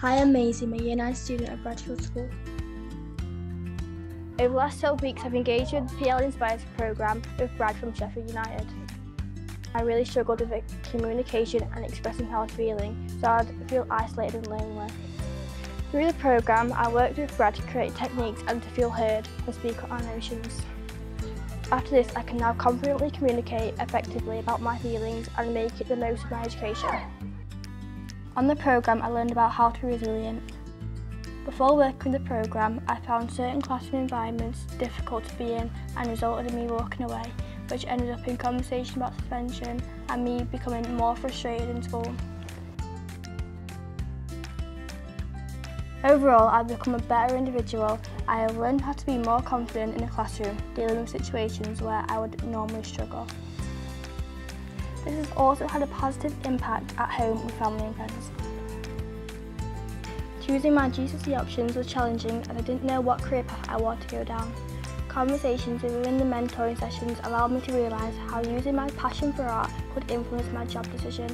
Hi, I'm Maizie, I'm a Year 9 student at Bradfield School. Over the last 12 weeks I've engaged with the PL Inspires programme with Brad from Sheffield United. I really struggled with communication and expressing how I was feeling, so I'd feel isolated and lonely. Through the programme, I worked with Brad to create techniques and to feel heard and speak on emotions. After this, I can now confidently communicate effectively about my feelings and make the most of my education. On the programme, I learned about how to be resilient. Before working the programme, I found certain classroom environments difficult to be in and resulted in me walking away, which ended up in conversation about suspension and me becoming more frustrated in school. Overall, I've become a better individual. I have learned how to be more confident in the classroom, dealing with situations where I would normally struggle. This has also had a positive impact at home with family and friends. Choosing my GCSE options was challenging as I didn't know what career path I wanted to go down. Conversations within the mentoring sessions allowed me to realise how using my passion for art could influence my job decision.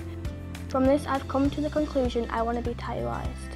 From this I've come to the conclusion I want to be tattooist.